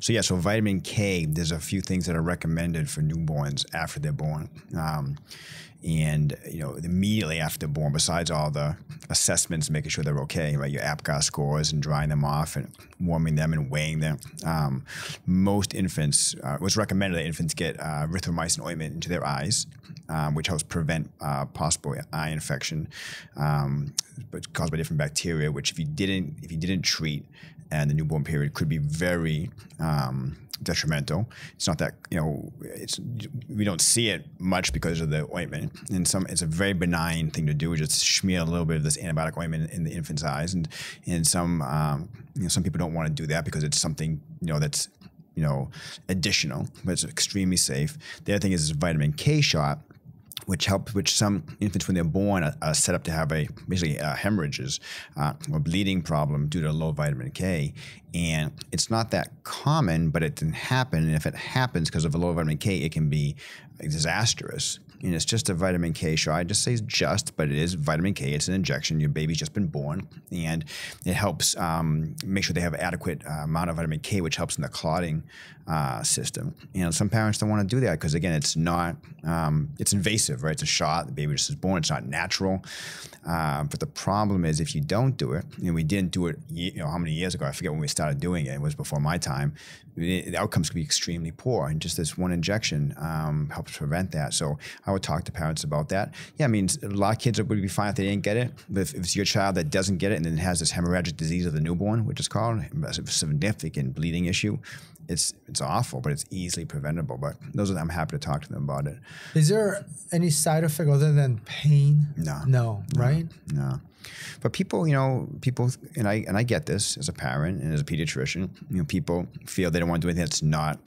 So yeah, so vitamin K. There's a few things that are recommended for newborns after they're born, um, and you know immediately after they're born. Besides all the assessments, making sure they're okay, right? Your APGAR scores and drying them off and warming them and weighing them. Um, most infants, uh, was recommended that infants get uh, erythromycin ointment into their eyes, um, which helps prevent uh, possible eye infection, um, but caused by different bacteria. Which if you didn't if you didn't treat and the newborn period could be very um, detrimental. It's not that you know it's we don't see it much because of the ointment. And some it's a very benign thing to do. Just smear a little bit of this antibiotic ointment in the infant's eyes, and and some um, you know some people don't want to do that because it's something you know that's you know additional, but it's extremely safe. The other thing is this vitamin K shot which help, which some infants when they're born are, are set up to have a basically uh, hemorrhages uh, or bleeding problem due to low vitamin K, and it's not that common, but it can happen. And if it happens because of a low vitamin K, it can be disastrous and it's just a vitamin K shot. I just say just, but it is vitamin K. It's an injection. Your baby's just been born, and it helps um, make sure they have adequate uh, amount of vitamin K, which helps in the clotting uh, system. You know, some parents don't want to do that because again, it's not um, it's invasive, right? It's a shot. The baby just is born. It's not natural. Uh, but the problem is if you don't do it, and we didn't do it, you know, how many years ago? I forget when we started doing it. It was before my time. The outcomes could be extremely poor, and just this one injection um, helps prevent that. So would talk to parents about that. Yeah, I mean, a lot of kids would be fine if they didn't get it. But if, if it's your child that doesn't get it and then has this hemorrhagic disease of the newborn, which is called a significant bleeding issue, it's it's awful, but it's easily preventable. But those are I'm happy to talk to them about it. Is there any side effect other than pain? No, no, no right? No. But people, you know, people, and I and I get this as a parent and as a pediatrician. You know, people feel they don't want to do anything that's not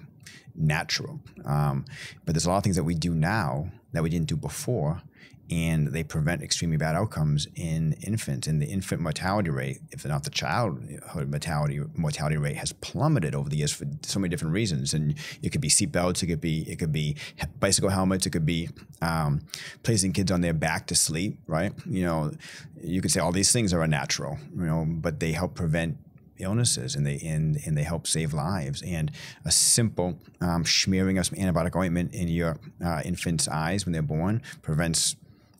natural. Um, but there's a lot of things that we do now that we didn't do before, and they prevent extremely bad outcomes in infants. And the infant mortality rate, if not the childhood mortality mortality rate, has plummeted over the years for so many different reasons. And it could be seatbelts, it could be it could be bicycle helmets, it could be um, placing kids on their back to sleep. Right? You know, you could say all these things are unnatural. You know, but they help prevent illnesses and they and, and they help save lives. And a simple um, smearing of some antibiotic ointment in your uh, infant's eyes when they're born prevents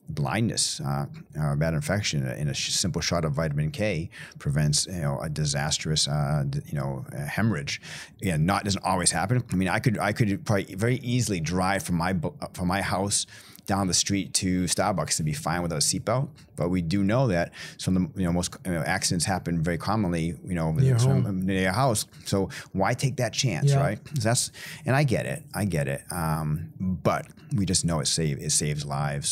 blindness, uh, uh, bad infection, in a simple shot of vitamin K prevents you know a disastrous uh, you know hemorrhage. Again, not doesn't always happen. I mean, I could I could probably very easily drive from my from my house down the street to Starbucks to be fine without a seatbelt. But we do know that some of the you know most you know, accidents happen very commonly, you know, near, near your house. So why take that chance, yeah. right? That's and I get it, I get it. Um, but we just know it save it saves lives.